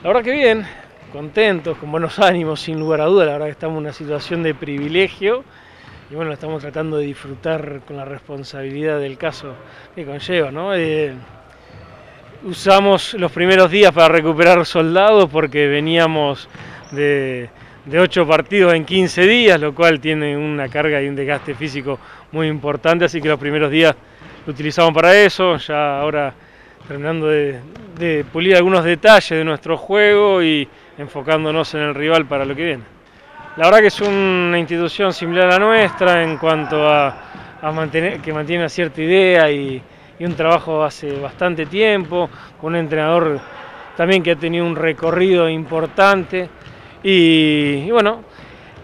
La verdad que bien, contentos, con buenos ánimos, sin lugar a duda, la verdad que estamos en una situación de privilegio y bueno, estamos tratando de disfrutar con la responsabilidad del caso que conlleva, ¿no? Eh, usamos los primeros días para recuperar soldados porque veníamos de, de 8 partidos en 15 días, lo cual tiene una carga y un desgaste físico muy importante, así que los primeros días lo utilizamos para eso, ya ahora terminando de, pulir algunos detalles de nuestro juego y enfocándonos en el rival para lo que viene. La verdad que es una institución similar a nuestra en cuanto a, mantener, que mantiene una cierta idea y, un trabajo hace bastante tiempo, con un entrenador también que ha tenido un recorrido importante y bueno,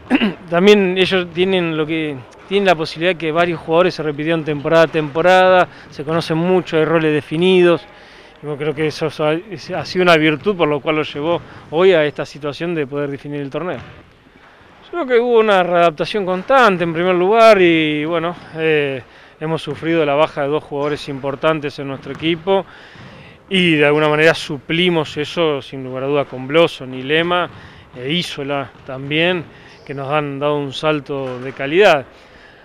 también ellos tienen lo que tienen la posibilidad que varios jugadores se repitieron temporada a temporada, se conocen mucho, hay roles definidos. Yo creo que eso ha sido una virtud por lo cual lo llevó hoy a esta situación de poder definir el torneo. Yo creo que hubo una readaptación constante en primer lugar y bueno, eh, hemos sufrido la baja de dos jugadores importantes en nuestro equipo y de alguna manera suplimos eso sin lugar a duda con Bloso, y Lema e Isola también, que nos han dado un salto de calidad.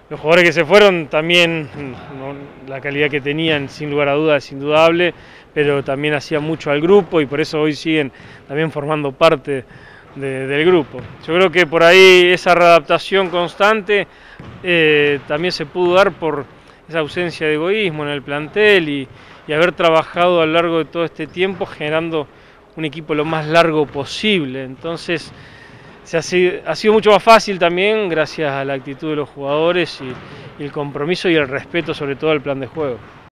Los jugadores que se fueron también, la calidad que tenían sin lugar a dudas es indudable, pero también hacían mucho al grupo y por eso hoy siguen también formando parte de, del grupo. Yo creo que por ahí esa readaptación constante eh, también se pudo dar por esa ausencia de egoísmo en el plantel y, y haber trabajado a lo largo de todo este tiempo generando un equipo lo más largo posible. Entonces, se ha, sido, ha sido mucho más fácil también gracias a la actitud de los jugadores y, y el compromiso y el respeto sobre todo al plan de juego.